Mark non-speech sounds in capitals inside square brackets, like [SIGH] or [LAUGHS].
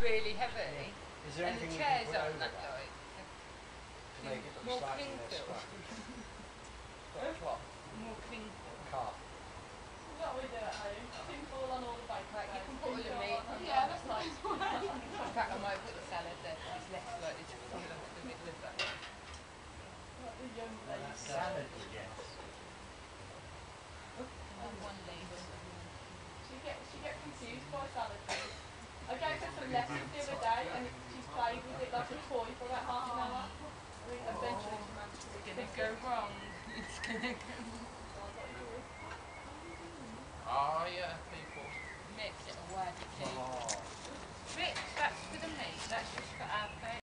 really heavy, Is there and the anything we chairs aren't over that that like to make it look more slightly cling less film. scratchy? What? more cling film. Car. What we do at home, tin foil on all the bacon. Like you can put all tin the foil meat. Yeah, that's nice. [LAUGHS] In fact, I might put some lessons the other day and she played with it like a toy for about half an hour. I mean, eventually she managed to gonna go wrong. It's gonna go Oh yeah, people. mix it away. Oh. Rich, that's for the meat. That's just for our food.